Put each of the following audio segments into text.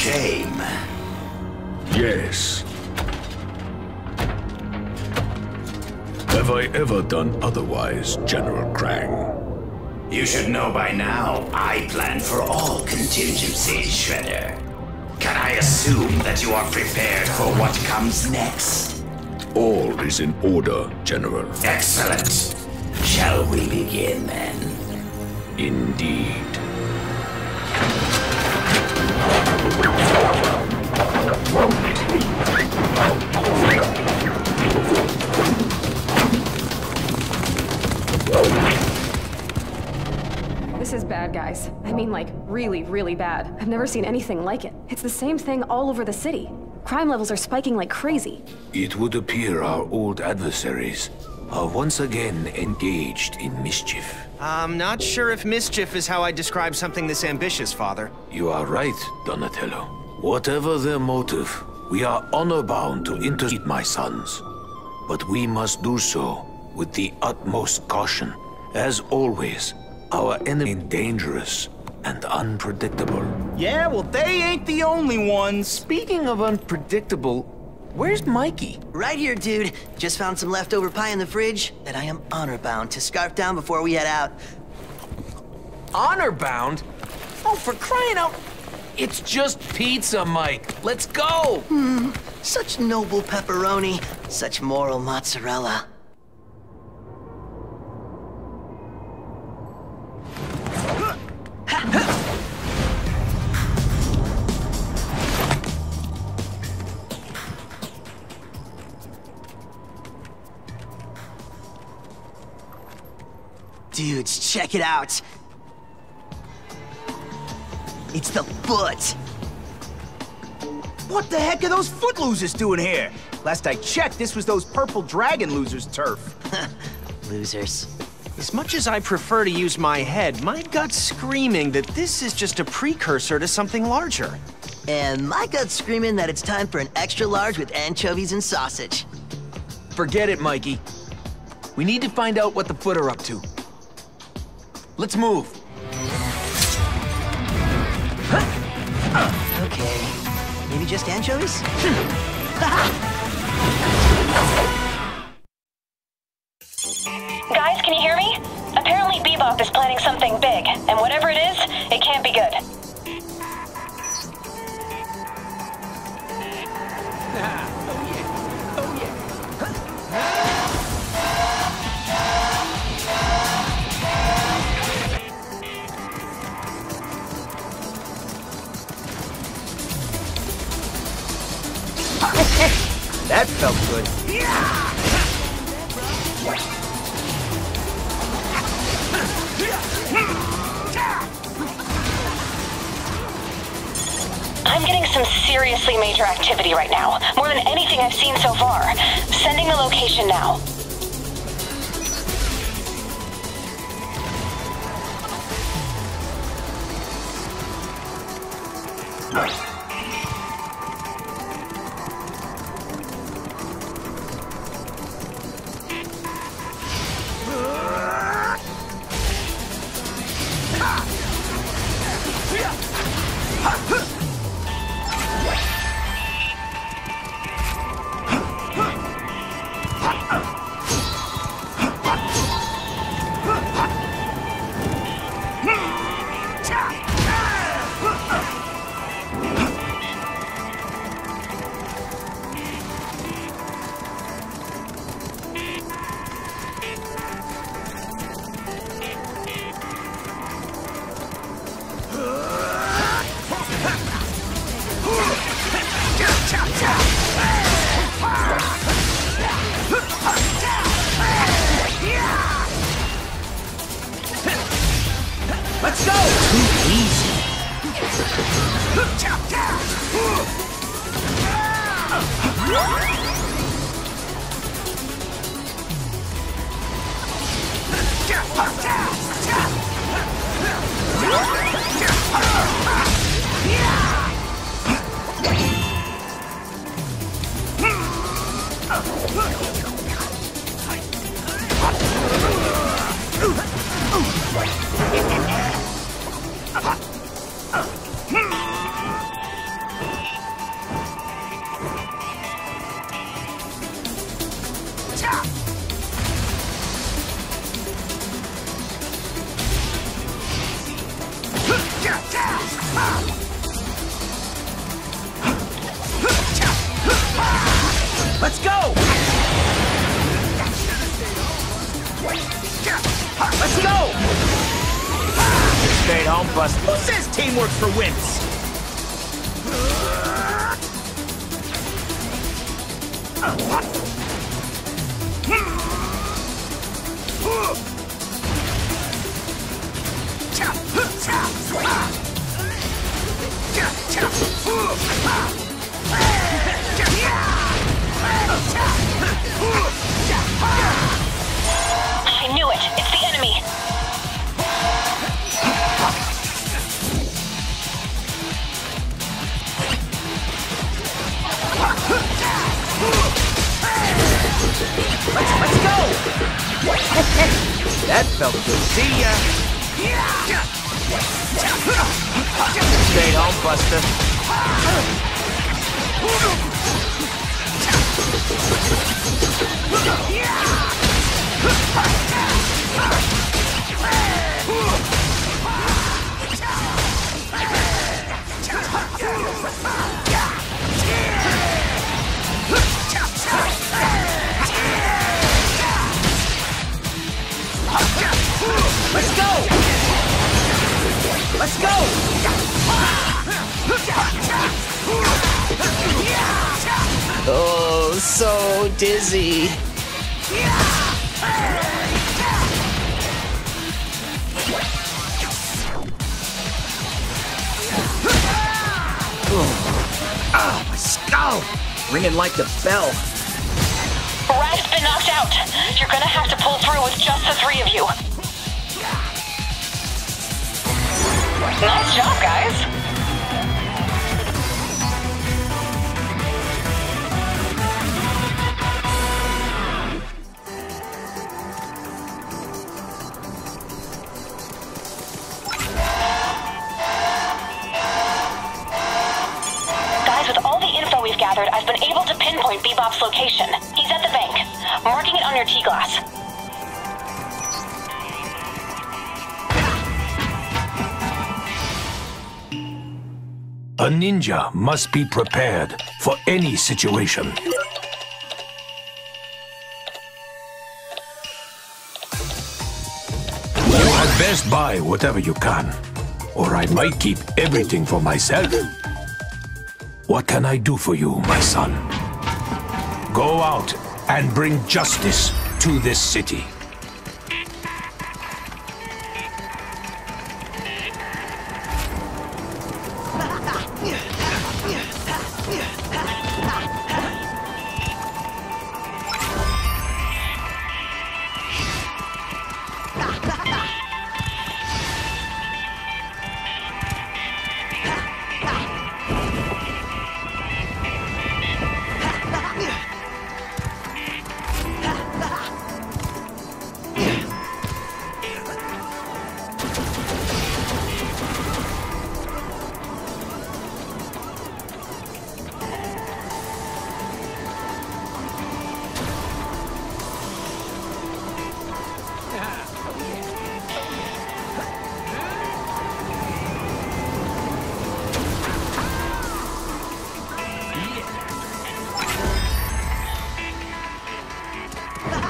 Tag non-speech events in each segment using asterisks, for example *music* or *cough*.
Came. Yes. Have I ever done otherwise, General Krang? You should know by now, I plan for all contingencies, Shredder. Can I assume that you are prepared for what comes next? All is in order, General. Excellent. Shall we begin then? Indeed. This is bad, guys. I mean, like, really, really bad. I've never seen anything like it. It's the same thing all over the city. Crime levels are spiking like crazy. It would appear our old adversaries are once again engaged in mischief. I'm not sure if mischief is how I describe something this ambitious, Father. You are right, Donatello. Whatever their motive, we are honor-bound to intercede, my sons. But we must do so with the utmost caution. As always, our enemy is dangerous and unpredictable. Yeah, well, they ain't the only ones. Speaking of unpredictable, where's Mikey? Right here, dude. Just found some leftover pie in the fridge that I am honor-bound to scarf down before we head out. Honor-bound? Oh, for crying out... It's just pizza, Mike. Let's go! Hmm, such noble pepperoni, such moral mozzarella. Dudes, check it out. It's the foot. What the heck are those foot losers doing here? Last I checked, this was those purple dragon losers' turf. *laughs* Losers. As much as I prefer to use my head, my gut's screaming that this is just a precursor to something larger. And my gut's screaming that it's time for an extra large with anchovies and sausage. Forget it, Mikey. We need to find out what the foot are up to. Let's move. Okay. Maybe just anchovies? Guys, can you hear me? Apparently Bebop is planning something big, and whatever it is, it can't be good. That felt good. I'm getting some seriously major activity right now, more than anything I've seen so far. Sending the location now. Let's What? Let's go! Let's go! Stay home, Bust. Who says teamwork's for wimps? I knew it. It's the enemy. Let's, let's go! *laughs* that felt good. See ya! Buster. Let's so dizzy. Ah, my skull! Ringing like the bell. Raph's been knocked out. You're gonna have to pull through with just the three of you. Nice job, guys. We've gathered, I've been able to pinpoint Bebop's location. He's at the bank. Marking it on your T-glass. A ninja must be prepared for any situation. You had best buy whatever you can, or I might keep everything for myself. What can I do for you, my son? Go out and bring justice to this city. Ha *laughs* ha!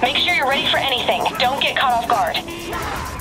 Make sure you're ready for anything. Don't get caught off guard.